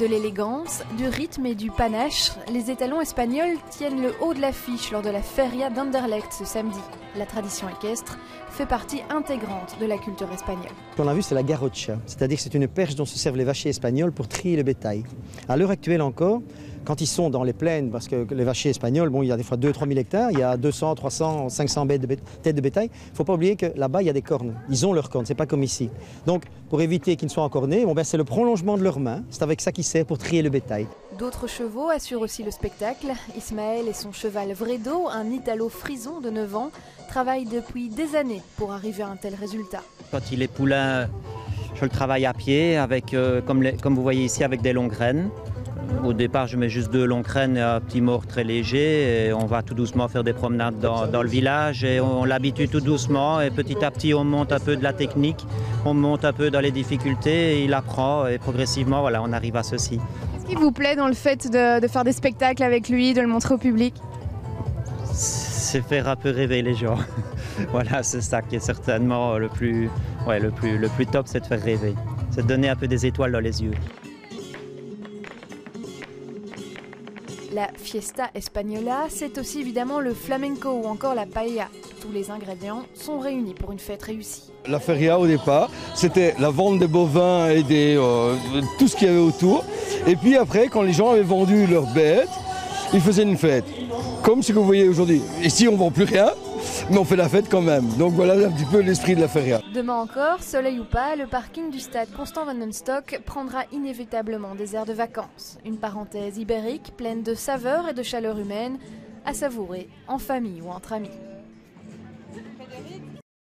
De l'élégance, du rythme et du panache, les étalons espagnols tiennent le haut de l'affiche lors de la Feria d'Anderlecht ce samedi. La tradition équestre fait partie intégrante de la culture espagnole. Ce qu'on a vu, c'est la garrocha, c'est-à-dire que c'est une perche dont se servent les vachiers espagnols pour trier le bétail. À l'heure actuelle encore, quand ils sont dans les plaines, parce que les vachiers espagnols, bon, il y a des fois 2-3 000 hectares, il y a 200, 300, 500 têtes de bétail. Il ne faut pas oublier que là-bas, il y a des cornes. Ils ont leurs cornes, c'est pas comme ici. Donc, pour éviter qu'ils ne soient encornés, bon, ben, c'est le prolongement de leurs mains. C'est avec ça qu'ils servent pour trier le bétail. D'autres chevaux assurent aussi le spectacle. Ismaël et son cheval Vredo, un Italo frison de 9 ans, travaillent depuis des années pour arriver à un tel résultat. Quand il est poulain, je le travaille à pied, avec, euh, comme, comme vous voyez ici, avec des longues graines. Au départ, je mets juste deux longues crènes et un petit mort très léger. Et on va tout doucement faire des promenades dans, le village et on, l'habitue tout doucement. Et petit à petit, on monte un peu de la technique, on monte un peu dans les difficultés. Et il apprend et progressivement, voilà, on arrive à ceci. Qu'est-ce qui vous plaît dans le fait de, faire des spectacles avec lui, de le montrer au public? C'est faire un peu rêver les gens. voilà, c'est ça qui est certainement le plus, ouais, le plus, le plus top, c'est de faire rêver. C'est de donner un peu des étoiles dans les yeux. La fiesta española, c'est aussi évidemment le flamenco ou encore la paella. Tous les ingrédients sont réunis pour une fête réussie. La feria au départ, c'était la vente des bovins et des, euh, tout ce qu'il y avait autour. Et puis après, quand les gens avaient vendu leurs bêtes, ils faisaient une fête. Comme ce que vous voyez aujourd'hui. Ici, on ne vend plus rien, mais on fait la fête quand même. Donc voilà un petit peu l'esprit de la feria. Demain encore, soleil ou pas, le parking du stade Constant Vandenstock prendra inévitablement des airs de vacances. Une parenthèse ibérique pleine de saveurs et de chaleur humaine à savourer en famille ou entre amis.